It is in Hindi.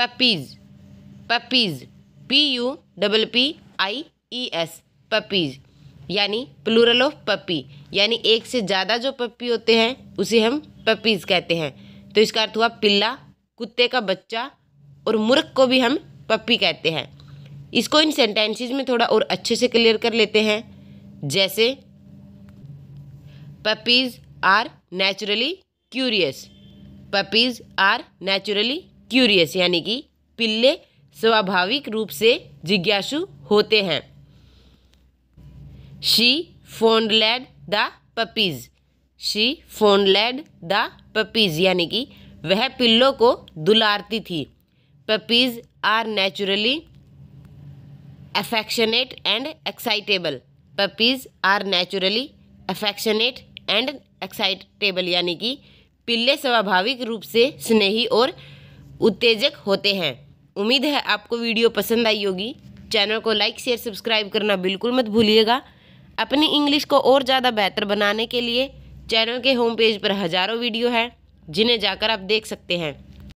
Puppies puppies P U double P I E S puppies यानी प्लूरल ऑफ़ पपी यानी एक से ज़्यादा जो पपी होते हैं, उसे हम पपीज़ कहते हैं। तो इसका अर्थ हुआ पिल्ला, कुत्ते का बच्चा और मूर्ख को भी हम पपी कहते हैं। इसको इन सेंटेंसेस में थोड़ा और अच्छे से क्लियर कर लेते हैं। जैसे puppies are naturally curious puppies are naturally curious, यानी कि पिल्ले स्वाभाविक रूप से जिज्ञासु होते हैं। She fondled the puppies she fondled the puppies यानी कि वह पिल्लों को दुलारती थी। Puppies are naturally affectionate and excitable puppies are naturally affectionate and excitable यानी कि पिल्ले स्वाभाविक रूप से स्नेही और उत्तेजक होते हैं। उम्मीद है आपको वीडियो पसंद आई होगी। चैनल को लाइक, शेयर, सब्सक्राइब करना बिल्कुल मत भूलिएगा। अपनी इंग्लिश को और ज़्यादा बेहतर बनाने के लिए चैनल के होम पेज पर हज़ारों वीडियो हैं, जिन्हें जाकर आप देख सकते हैं।